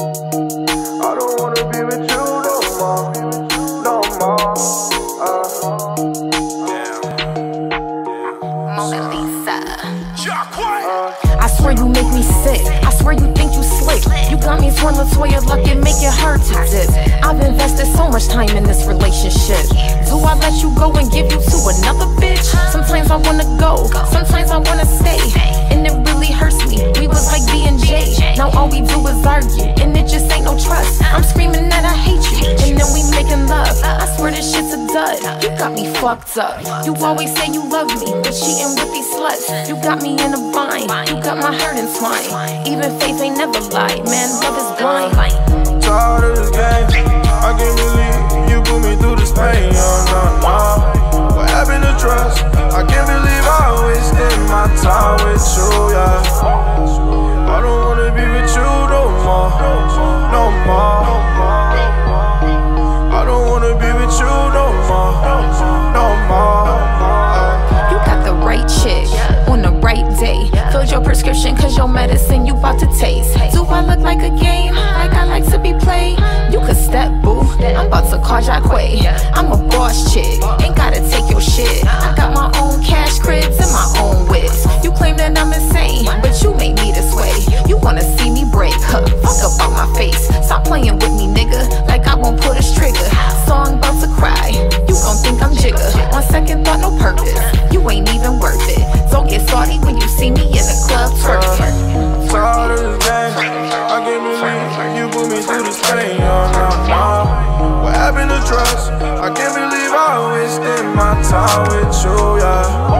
I don't wanna be with you no more, no more. Uh, Mona Liza. I swear you make me sick. I swear you think you slick. You got me sworn Latoya luck and make it hard to dip. I've invested so much time in this relationship. Do I let you go and give you to another bitch? Sometimes I wanna go, sometimes I wanna stay. And it really hurts me. We was like B and J. Now all we do is argue, and it just ain't no trust. I'm screaming that I hate you, and then we making love. I swear this shit's a dud. You got me fucked up. You always say you love me, but cheating with these sluts. You got me in a bind. You got my heart in entwined. Even faith ain't never lied. Man, love is blind. tired of this game. Your medicine you bout to taste. Do I look like a game? Like I like to be played? You could step, boo. I'm about to call Jaquae. I'm a boss chick. Ain't gotta take your shit. I got my own cash cribs and my own whips. You claim that I'm insane, but you made me this way. You wanna see me break? Huh, fuck about my face. Stop playing with me, nigga. Like I won't pull a trigger. So I'm about to cry. You gon' think I'm jigger. On second thought, no purpose. You ain't even me through this pain. Oh, no, no. What happened to trust? I can't believe I wasted my time with you, yeah.